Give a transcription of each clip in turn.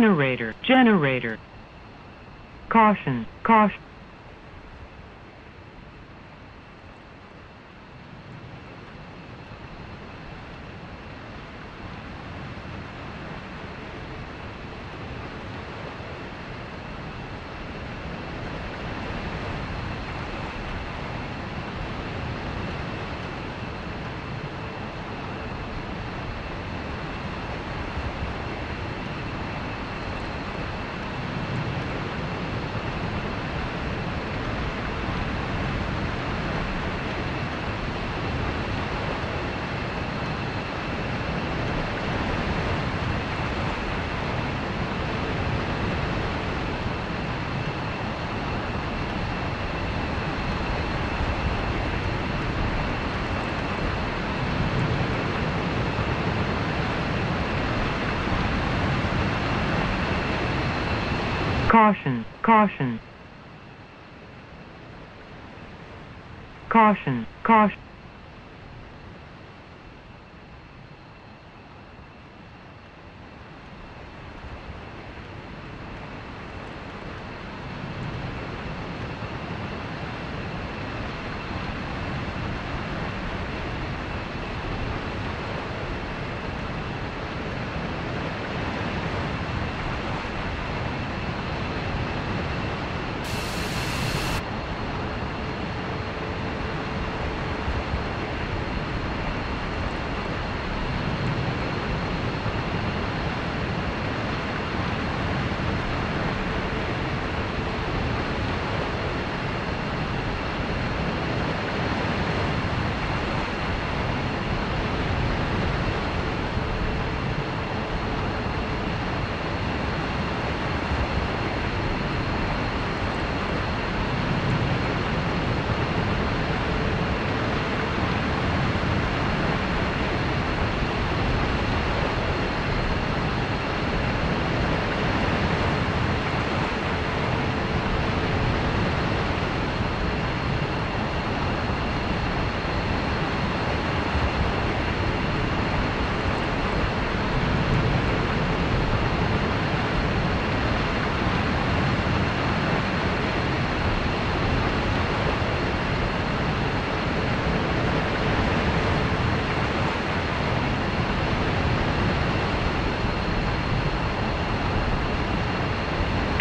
generator, generator. Caution, caution. Caution, caution. Caution, caution.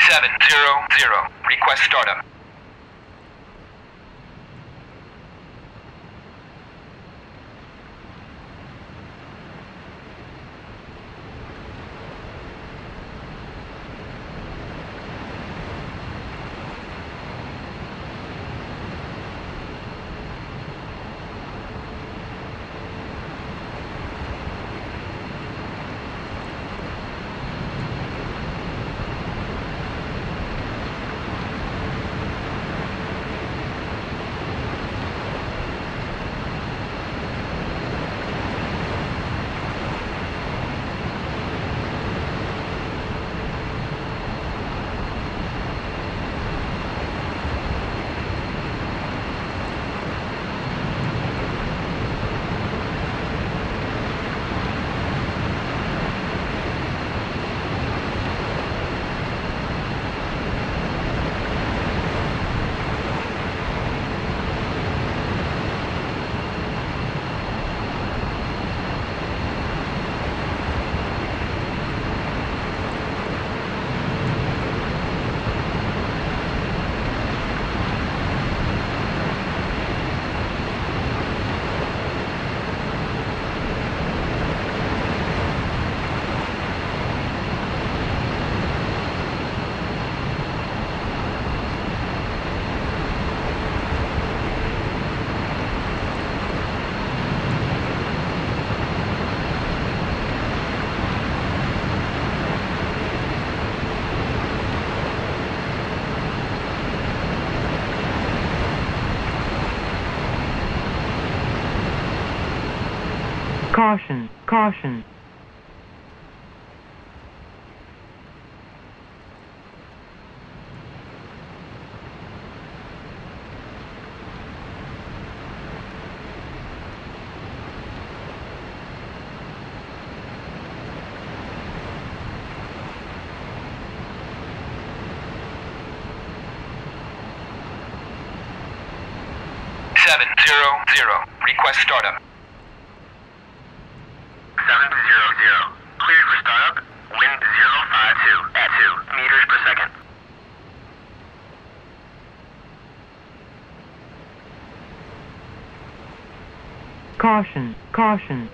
Seven zero. Request startup. Caution, caution. Seven zero zero. Request startup. 700. Cleared for startup. Wind 052 at 2 meters per second. Caution, caution.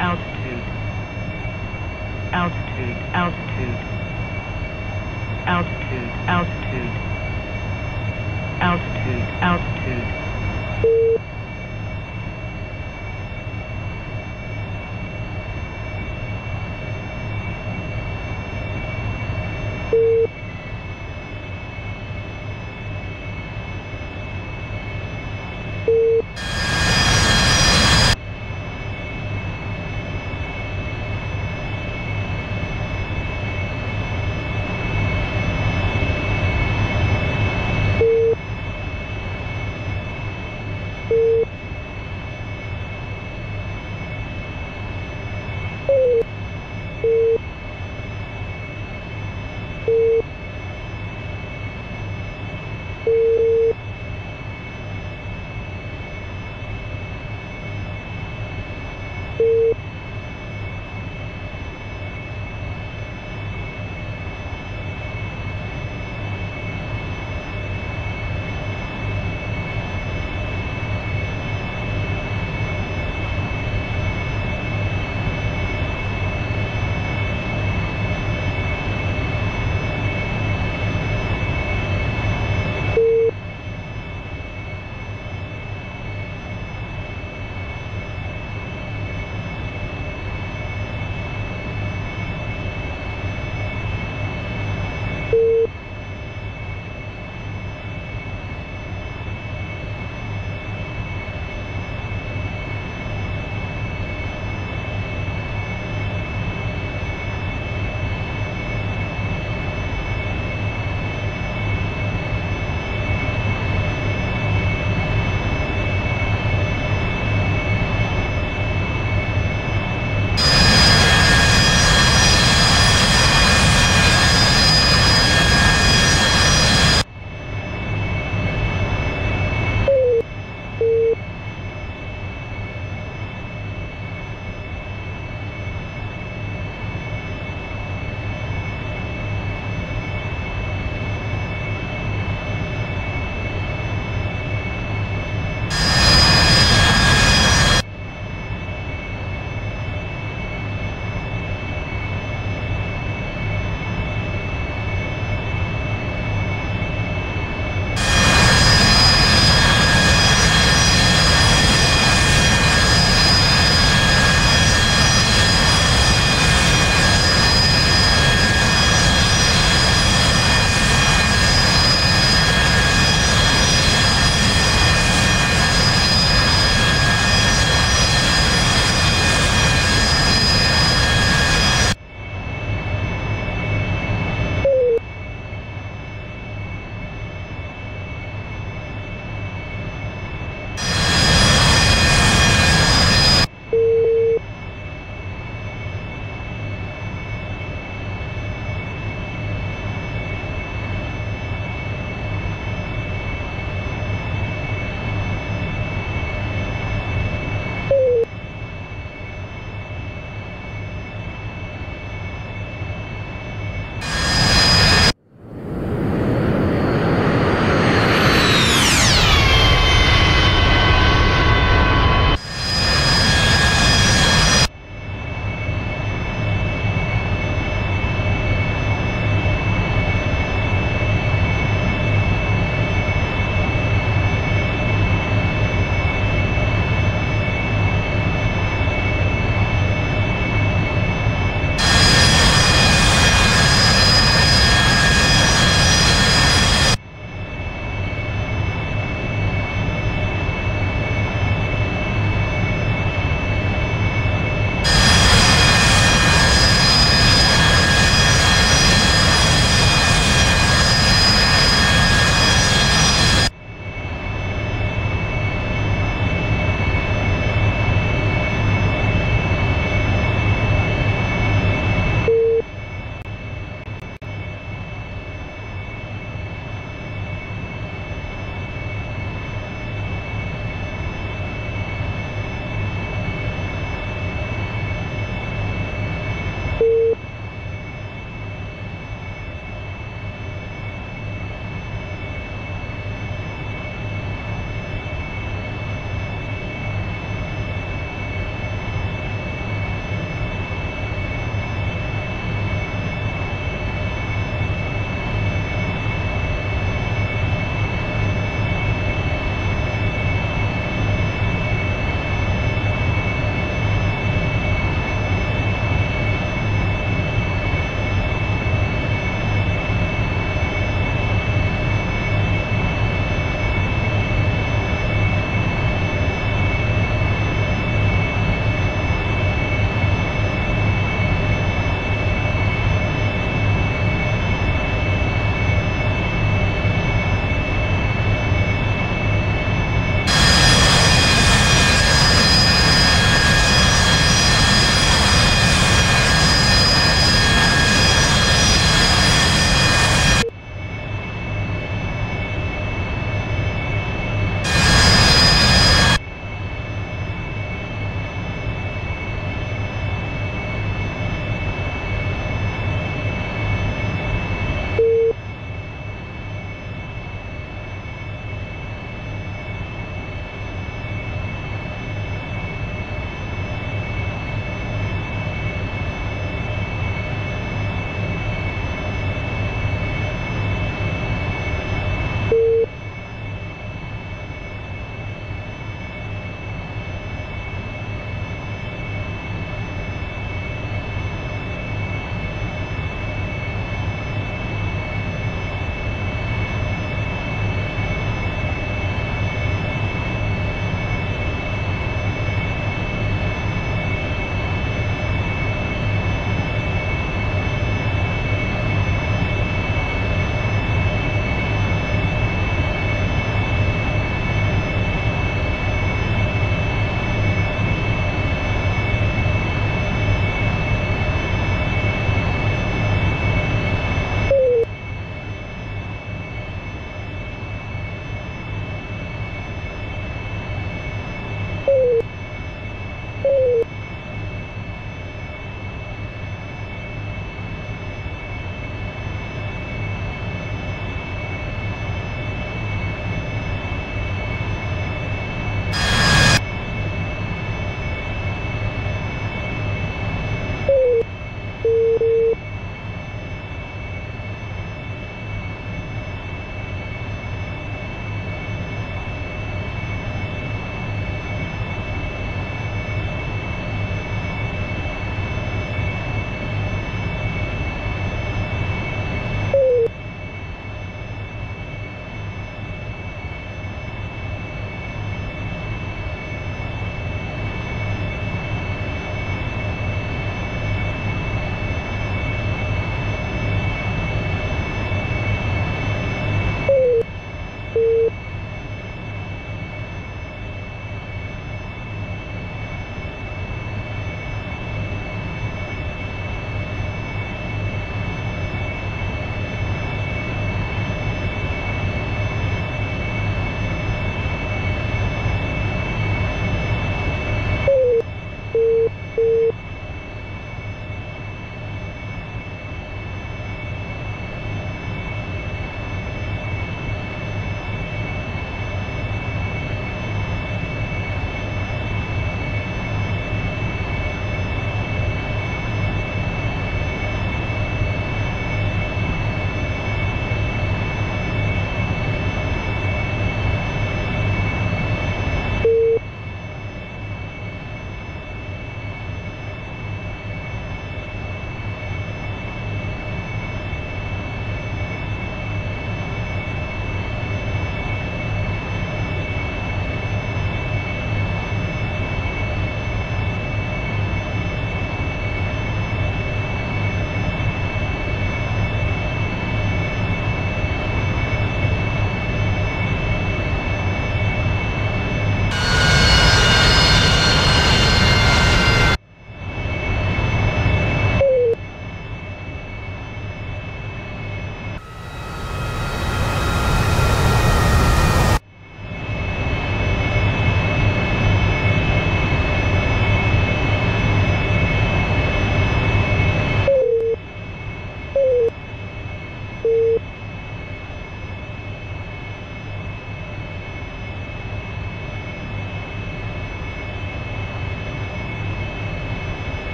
Altitude, altitude, altitude, altitude, altitude, altitude, altitude,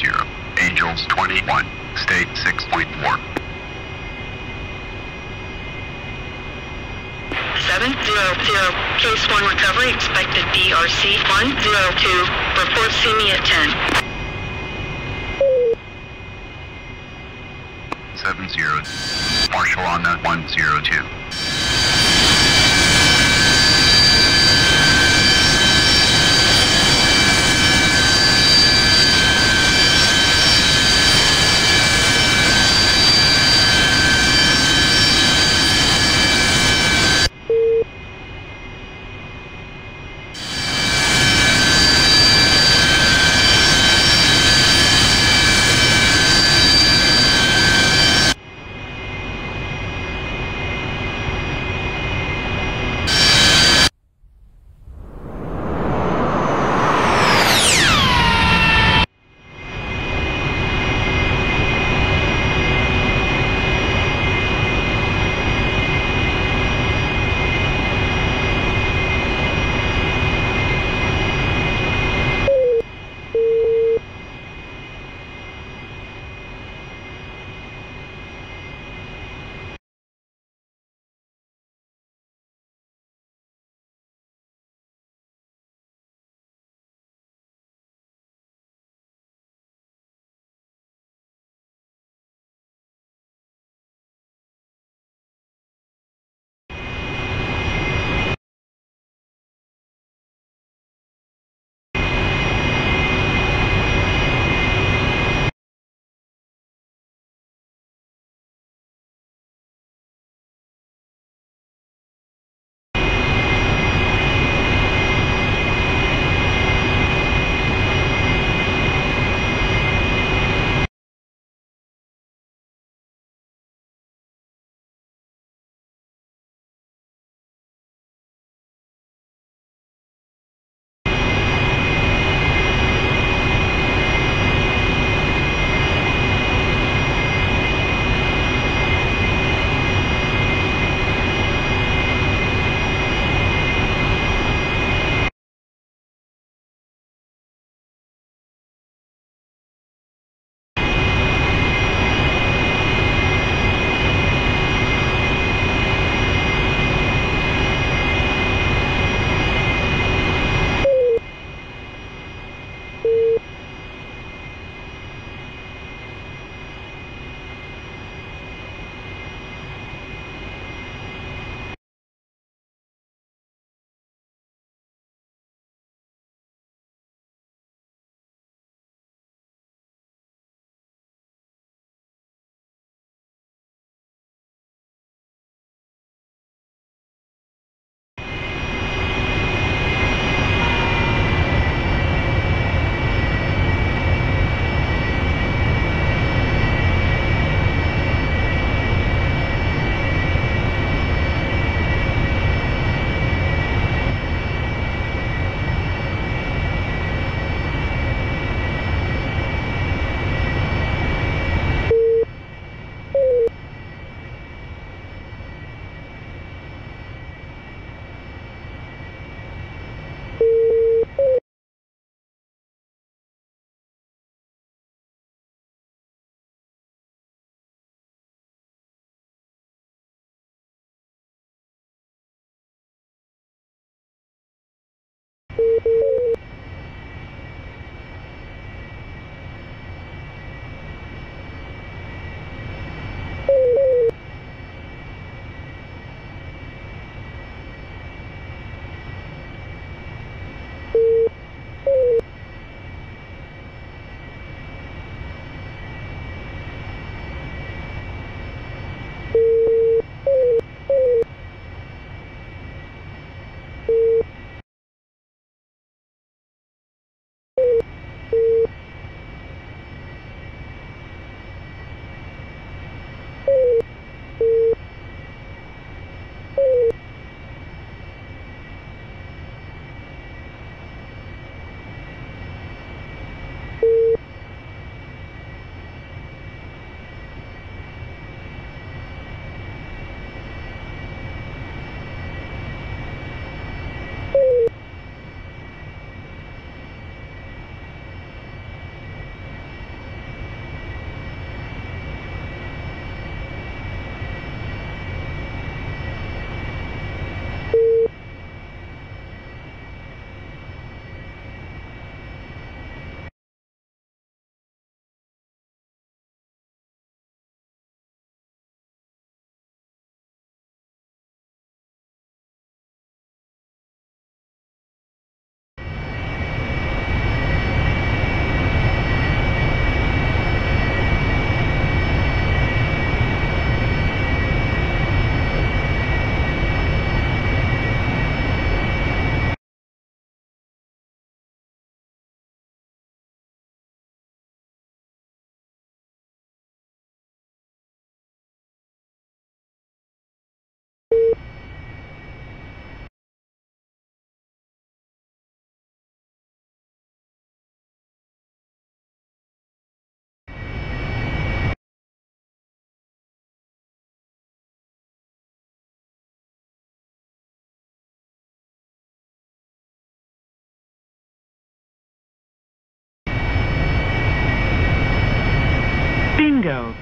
324450. Angels 21. State 6.4. Seven zero zero. Case one recovery expected zero two. Report see me at ten. 70.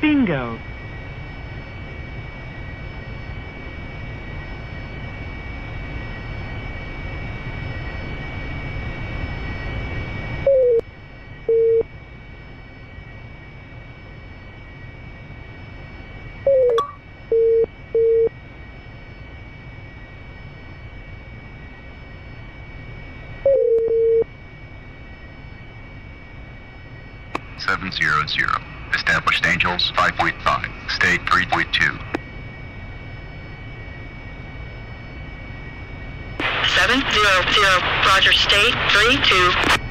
Bingo. Seven zero zero. Established Angels five point five. State three point two. Seven zero zero. Roger. State three two.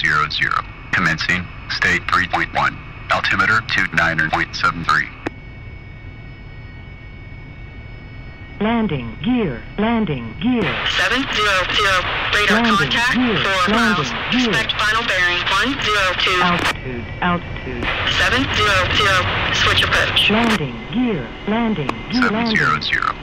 Zero zero. Commencing. State three point one. Altimeter two nine point seven three. Landing gear. Landing gear. Seven zero zero. Radar Landing contact gear, four landing miles. gear. Expect final bearing one zero two. Altitude. Altitude. Seven zero zero. Switch approach. Landing gear. Landing gear. Seven landing. zero zero.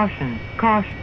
Caution. Caution.